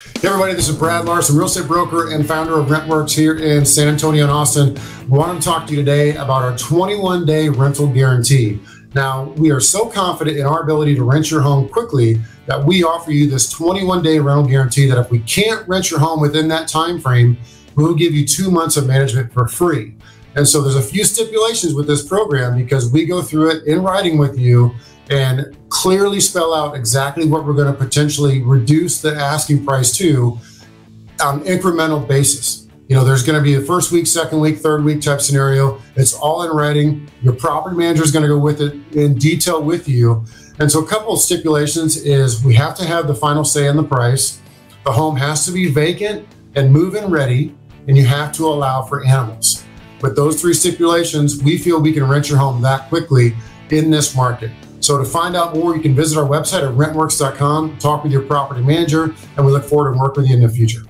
Hey everybody, this is Brad Larson, real estate broker and founder of RentWerx here in San Antonio and Austin. Want to talk to you today about our 21 day rental guarantee. Now, we are so confident in our ability to rent your home quickly that we offer you this 21 day rental guarantee that if we can't rent your home within that time frame, we'll give you two months of management for free. And so there's a few stipulations with this program because we go through it in writing with you and clearly spell out exactly what we're going to potentially reduce the asking price to on incremental basis. You know, there's going to be a first week, second week, third week type scenario. It's all in writing. Your property manager is going to go with it in detail with you. And so, a couple of stipulations is we have to have the final say on the price. The home has to be vacant and move-in ready, and you have to allow for animals. With those three stipulations, we feel we can rent your home that quickly in this market. So to find out more, you can visit our website at rentwerx.com, talk with your property manager, and we look forward to working with you in the future.